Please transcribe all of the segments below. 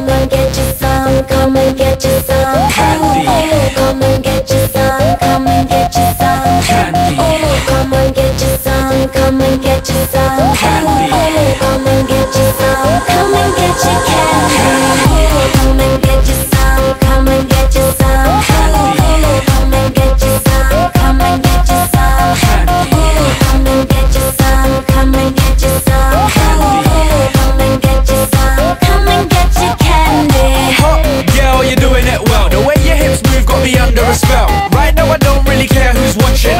Come and get you some, come and get you some Candy. Oh, come and get you some, come and get you some Candy. Oh,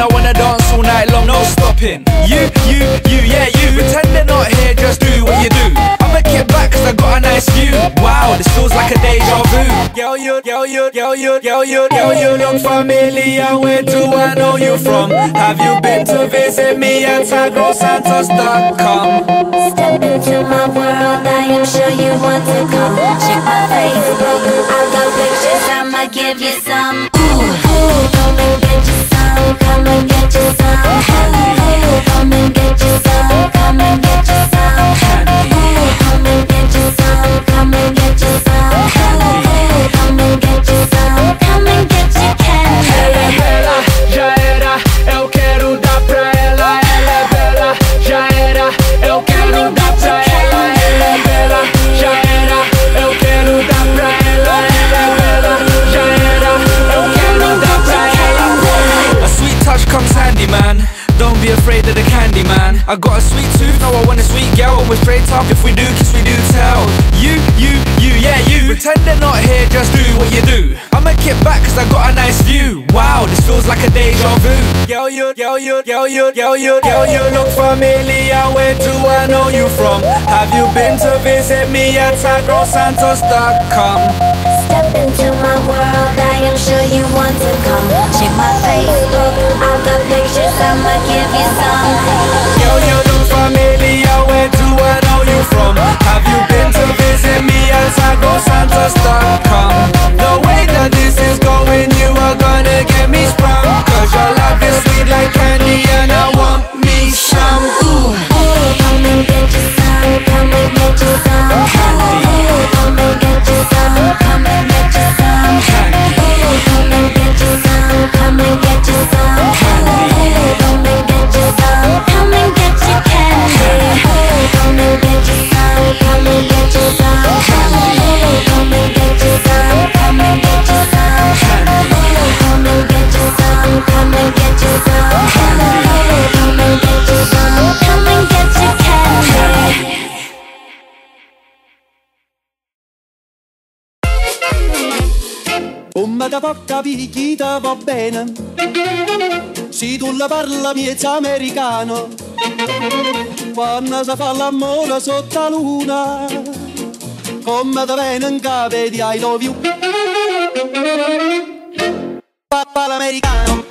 I wanna dance all night long, no stopping. You, you, you, yeah, you. Pretend they're not here, just do what you do. I'ma kick back cause I got a nice view. Wow, this feels like a deja vu. Girl, you, girl, you, girl, you, girl, you, girl, you look familiar. Where do I know you from? Have you been to visit me at tigrosantos.com? Step into my world, I am sure you want to come. Check my Facebook, I got a sweet tooth, now I want a sweet girl. We're straight up if we do, kiss we do tell. You, you, you, yeah, you. Pretend they're not here, just do what you do. I'ma kick back cause I got a nice view. Wow, this feels like a deja vu. Girl, you, girl, you, girl, you, girl, you, girl, you look familiar. Where do I know you from? Have you been to visit me at tigrosantos.com? Step into my world, I am sure you want to come. Check my Facebook, I've got pictures, I'ma give you some. Come da porca picchita va bene. Se tu la parla miezza americano. Quando si fa l'amore sotto la luna Come da viene in capo di I love you Papà l'americano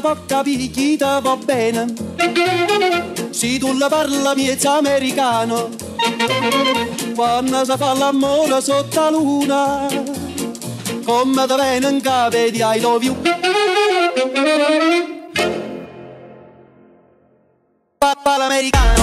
Come da porca picchita va bene. Se tu la parla miezza americano. Quando si fa l'amore sotto la luna Come viene in capo di I love you. Papà l'americano